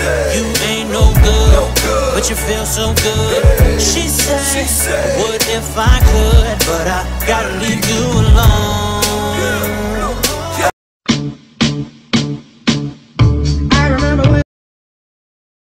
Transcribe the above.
said, You ain't no good, no good, but you feel so good. Hey. She said, she said, What if I could, but I gotta leave you alone.